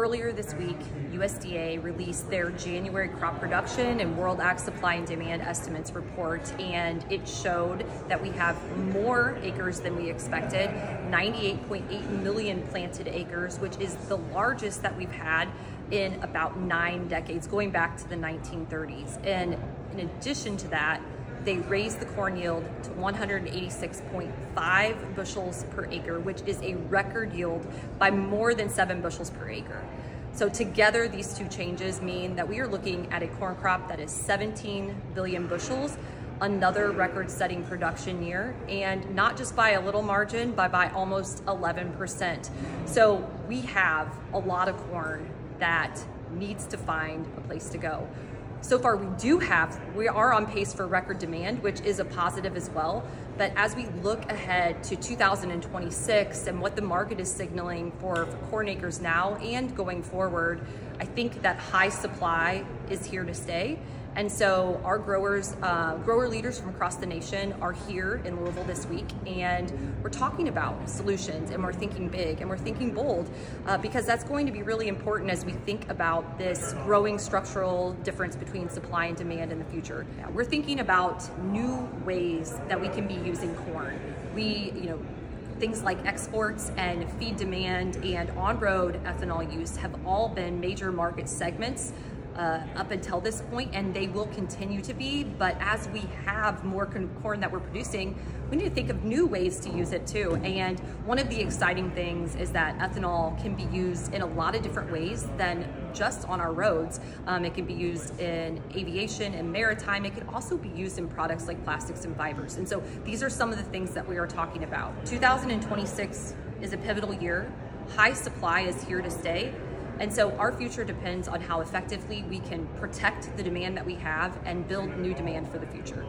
Earlier this week, USDA released their January crop production and world ag supply and demand estimates report, and it showed that we have more acres than we expected 98.8 million planted acres, which is the largest that we've had in about nine decades, going back to the 1930s. And in addition to that, they raised the corn yield to 186.5 bushels per acre, which is a record yield by more than seven bushels per acre. So together, these two changes mean that we are looking at a corn crop that is 17 billion bushels, another record-setting production year, and not just by a little margin, but by almost 11%. So we have a lot of corn that needs to find a place to go. So far we do have, we are on pace for record demand, which is a positive as well. But as we look ahead to 2026 and what the market is signaling for, for corn acres now and going forward, think that high supply is here to stay. And so our growers, uh, grower leaders from across the nation are here in Louisville this week, and we're talking about solutions, and we're thinking big, and we're thinking bold, uh, because that's going to be really important as we think about this growing structural difference between supply and demand in the future. We're thinking about new ways that we can be using corn. We, you know, things like exports and feed demand and on-road ethanol use have all been major market segments uh, up until this point, and they will continue to be. But as we have more corn that we're producing, we need to think of new ways to use it too. And one of the exciting things is that ethanol can be used in a lot of different ways than just on our roads. Um, it can be used in aviation and maritime. It can also be used in products like plastics and fibers. And so these are some of the things that we are talking about. 2026 is a pivotal year. High supply is here to stay. And so our future depends on how effectively we can protect the demand that we have and build new demand for the future.